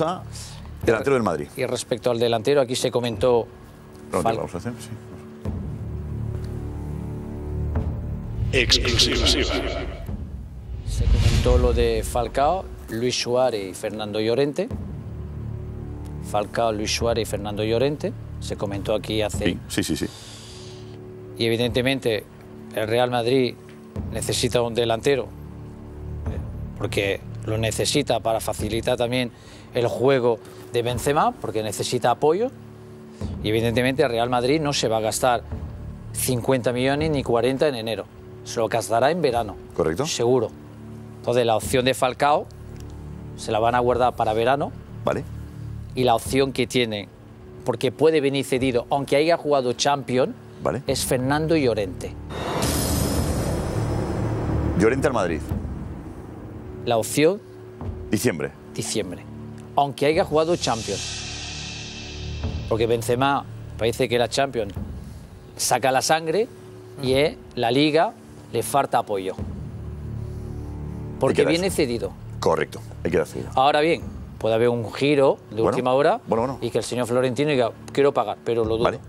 Costa, delantero del Madrid. Y respecto al delantero, aquí se comentó. No, Fal- vamos a hacer, sí. Exclusiva. Se comentó lo de Falcao, Luis Suárez y Fernando Llorente. Falcao, Luis Suárez y Fernando Llorente. Se comentó aquí hace. Sí, sí, sí, sí. Y evidentemente el Real Madrid necesita un delantero, eh, porque lo necesita para facilitar también el juego de Benzema, porque necesita apoyo. Y evidentemente el Real Madrid no se va a gastar 50 millones ni 40 en enero. Se lo gastará en verano. Correcto. Seguro. Entonces la opción de Falcao se la van a guardar para verano. Vale. Y la opción que tiene, porque puede venir cedido, aunque haya jugado Champions, Vale. es Fernando Llorente. Llorente al Madrid. La opción, Diciembre. diciembre. Aunque haya jugado Champions. Porque Benzema parece que la Champions saca la sangre y eh, la Liga le falta apoyo. Porque viene eso. cedido. Correcto. Hay que decir. Ahora bien, puede haber un giro de Bueno, última hora bueno, bueno. y que el señor Florentino diga, quiero pagar, pero lo dudo. Vale.